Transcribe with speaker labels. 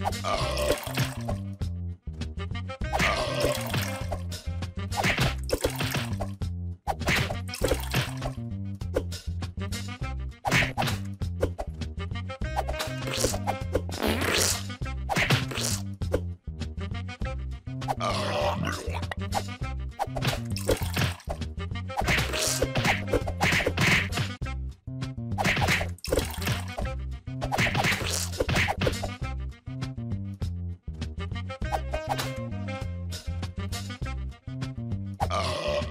Speaker 1: Uh, uh,